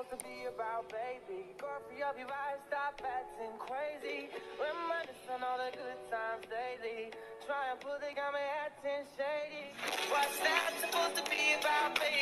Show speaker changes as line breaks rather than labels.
supposed to be about, baby? Girl, free up your eyes, stop acting crazy. Reminiscing all the good times daily. Try and pull the got me acting shady. What's that supposed to be about, baby?